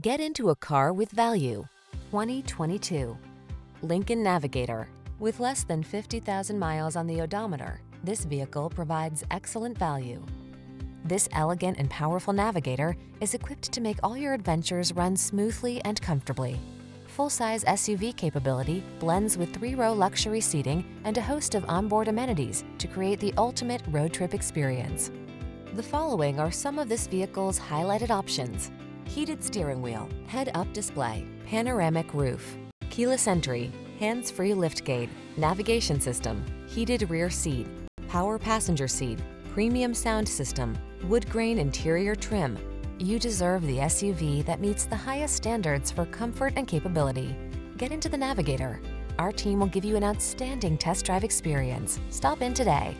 Get into a car with value. 2022 Lincoln Navigator. With less than 50,000 miles on the odometer, this vehicle provides excellent value. This elegant and powerful Navigator is equipped to make all your adventures run smoothly and comfortably. Full-size SUV capability blends with three-row luxury seating and a host of onboard amenities to create the ultimate road trip experience. The following are some of this vehicle's highlighted options. Heated steering wheel, head-up display, panoramic roof, keyless entry, hands-free liftgate, navigation system, heated rear seat, power passenger seat, premium sound system, wood grain interior trim. You deserve the SUV that meets the highest standards for comfort and capability. Get into the Navigator. Our team will give you an outstanding test drive experience. Stop in today.